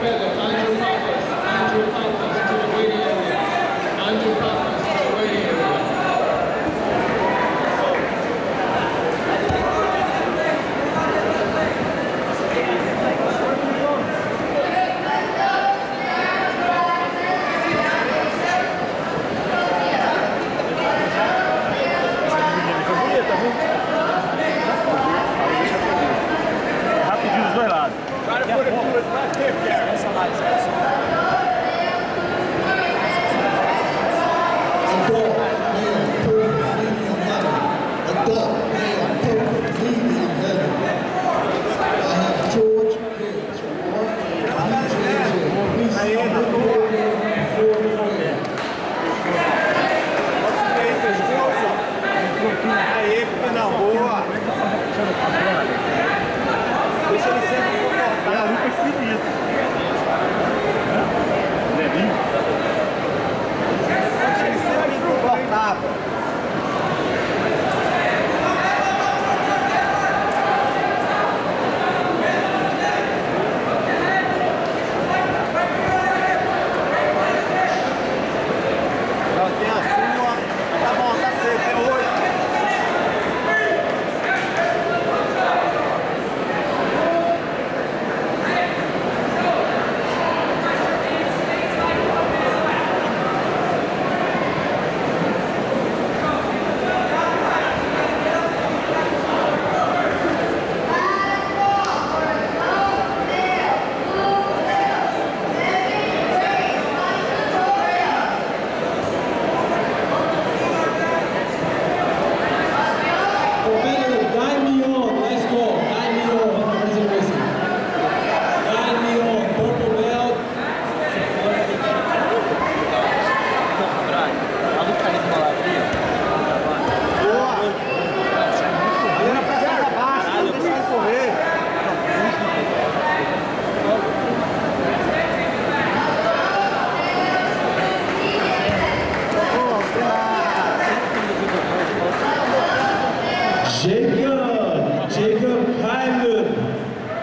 Grazie.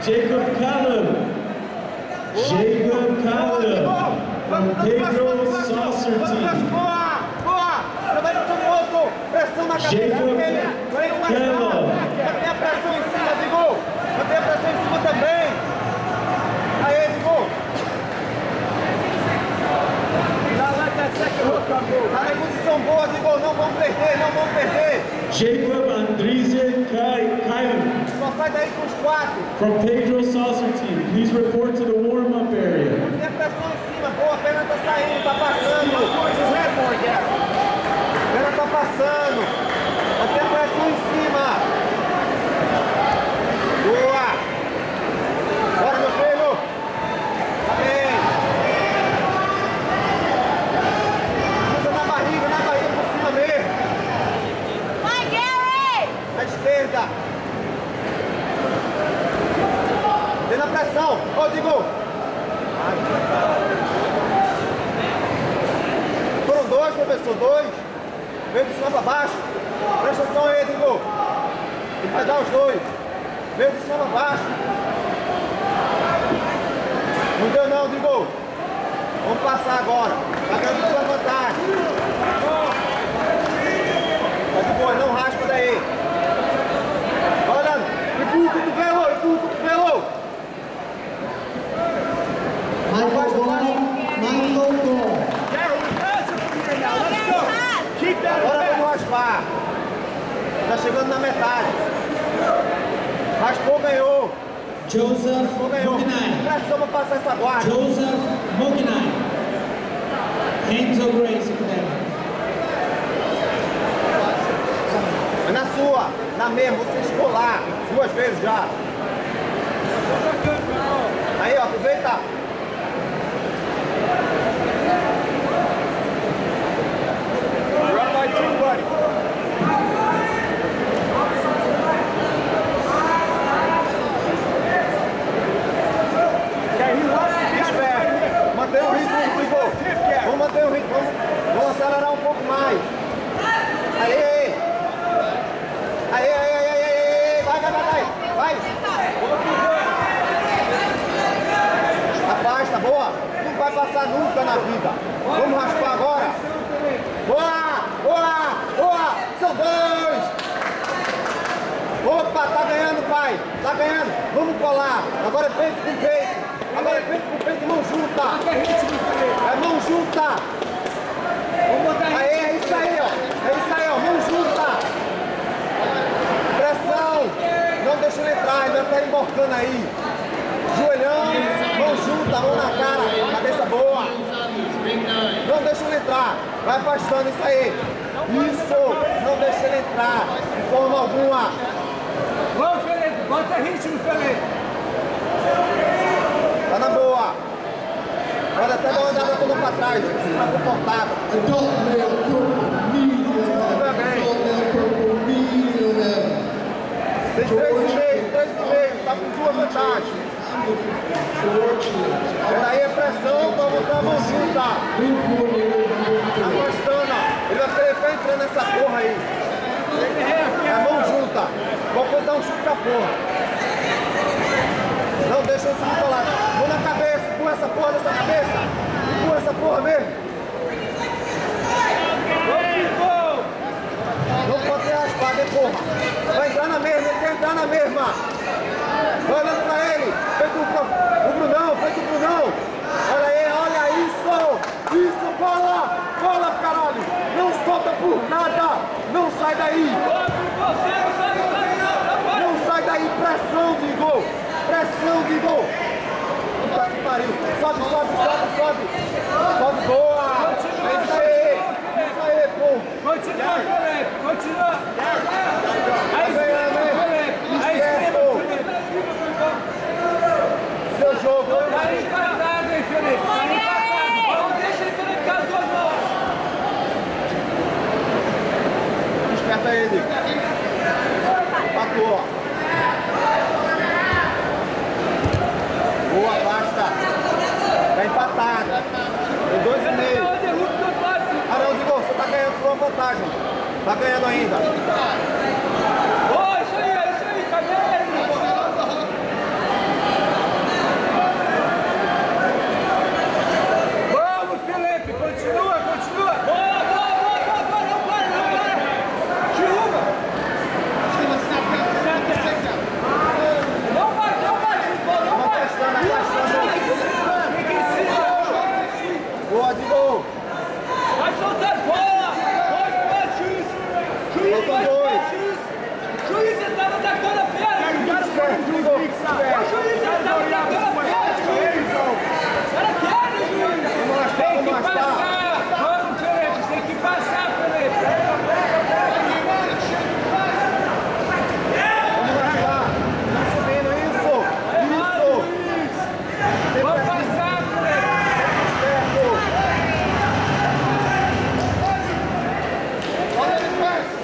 Jacob. Boa! Boa! Trabalha com o outro! Pressão na cabeça Jacob dele! Vai mais Caleb. Mantém a pressão em cima, Vigor! Mantém a pressão em cima também! Aê, Vigor! Tá em posição boa, Vigor! Não vamos perder, não vamos perder! Jacob Andrize Kailu Só sai daí com os quatro! From Pedro Saucer Team. Please report to the warm-up area. Em cima! Boa, a perna tá saindo, tá passando! A perna tá passando! Mantém a pressão em cima! Boa! Bora, meu filho! Tá bem! Usa na barriga, na barriga por cima mesmo! Vai, Gary! Na esquerda! Pressão! Ô, Digo! Foram dois, professor, dois! Veio de cima pra baixo! Presta atenção aí, Digo! Ele vai dar os dois! Veio de cima pra baixo! Não deu não, Digo! Vamos passar agora! Tá ganhando sua vantagem! Tá de boa, não raspa daí! Vai olhando! Empurra o cotovelo, empurra o cotovelo! Michael Gordon, Michael Gordon. Agora vamos raspar. Tá chegando na metade. Raspou, ganhou. Joseph. Pressão pra passar essa guarda. Joseph Moginai. Enzo Grace Academy. É na sua, na mesma, você escolar. Duas vezes já. Aí, ó, aproveita. Vamos. Vamos, vamos acelerar um pouco mais. Aí, aí, aí, aí, aí. Vai, vai, vai, vai. Rapaz, tá boa? Não vai passar nunca na vida. Vamos raspar agora. Boa, boa, boa. São dois. Opa, tá ganhando, pai. Tá ganhando. Vamos colar. Agora peito com peito. Agora é peito com peito, mão junta. É mão junta. Aí, é isso aí, ó. É isso aí, ó. Mão junta. Pressão. Não deixa ele entrar, ele vai ficar emborcando aí. Joelhão, mão junta, mão na cara, cabeça boa. Não deixa ele entrar. Vai afastando isso aí. Isso. Não deixa ele entrar. De forma alguma. Vamos, Felipe, bota ritmo, Felipe. Tá na boa. Pode até dar uma pra trás. Se tá confortável. Tá level. bem. Adult male purple, medium level. Tem três e meio, três e meio. Tá com duas vantagens. Peraí, a pressão pra botar a mão junta. Afastando, ó. Ele vai querer ficar entrando nessa porra aí. É a mão junta. Vou dar um chute na porra. Não deixa esse me colar. Mão na cabeça. Empurra essa porra dessa cabeça. Essa porra mesmo. Não pode ser raspado, hein, porra. Vai entrar na mesma, ele quer entrar na mesma. Vai olhando pra ele. Feito o, o Brunão, feito o Brunão. Olha aí, olha isso. Isso, bola. Bola, caralho. Não solta por nada. Não sai daí. Não sai daí. Pressão de gol. Pressão de gol. Puta que pariu. Sobe, sobe, sobe. Sobe, boa. É isso aí. Isso aí, pô. Continua, Felipe, continua. Tá Aí ganhando, cima, hein? Felipe. Aí Esperto. cima, Felipe. Seu jogo. Tá empatado, hein, Felipe. Tá empatado. Não deixa ele Felipe com as duas mãos. Esperta ele. Empatou, ó. Boa, basta. Tá empatado. Tem dois e meio. Não, derruba do outro lado. Ah não, Digo, você tá ganhando por uma vantagem. Tá ganhando ainda. Ô, isso aí, é isso aí. Cadê ele? continua, continua. Boa, boa, boa, boa, boa, não para, não para. Derruba. Não bate, não bate, não Vamos bate. afastando, afastando. Fica em cima. Boa, de gol. Vai soltar bola! Dois punches! Juiz, Faltam dois dois. punches! Juiz, ele tava atacando a perna! Esperto, de gol. O juiz, ele tava atacando a perna, juiz! Era quero, juiz! Vamos lá, Tem que vamos lá, passar! Vamos, Felipe, tem que passar, Felipe! Vamos lá, Tá subindo, isso. Errado, Isso. juiz! Sempre Vamos assim, passar, Felipe! esperto.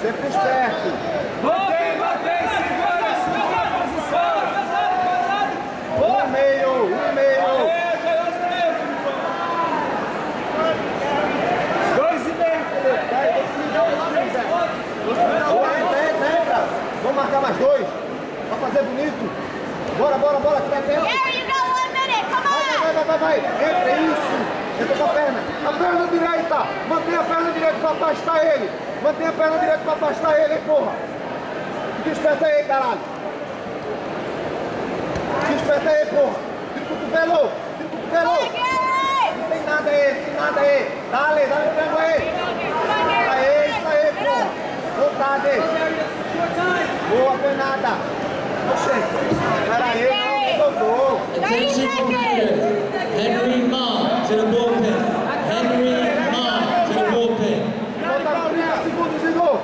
Sempre esperto. Mantém, mantém, segura, segura a posição! Pesado, pesado! Um meio, um meio. Aê, ganhou os três, Filipão! Dois e meio, Felipe! Vai, decide, decide. Boa, entra, entra, entra. Vamos marcar mais dois. Pra fazer bonito. Bora, bora, bora. Fica atento. Gary, you got one minute. Come Vai, on. vai, vai, vai, vai. Entra, isso. Entra com a perna. A Mantém a perna direita pra afastar ele. Mantém a perna direita pra afastar ele, hein, porra. Fica esperto aí, caralho. Fica esperto aí, porra. De cotovelo. De cotovelo. Come on, Gary. Não tem nada aí, não tem nada aí. Dale, dale o tempo aí. Aê, isso aí, porra. Vontade. Boa, penada. Oxê. Pera aí, não, soltou. Attention defender. Henry Ma to the bullpen. Henry Ma to the bullpen. Falta 30 segundos de gol.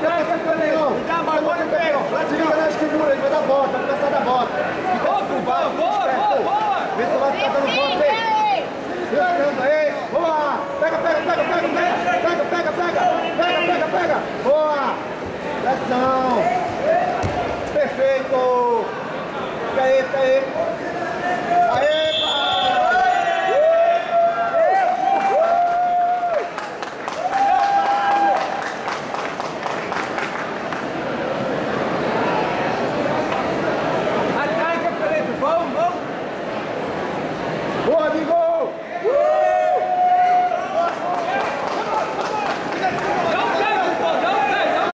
Ainda vai ser campeão. Vai ser campeão. Se liga na esquimura, ele vai dar volta, vai começar a dar volta. Fica Boa, boa, fica boa, boa. Vê se vai ficar dando 15, volta aí. Ficando aí. Boa. Pega, pega, pega, pega, pega. Pega, pega, pega. Pega, pega, pega. Boa. Pressão. Perfeito. Fica aí, fica aí. Aê.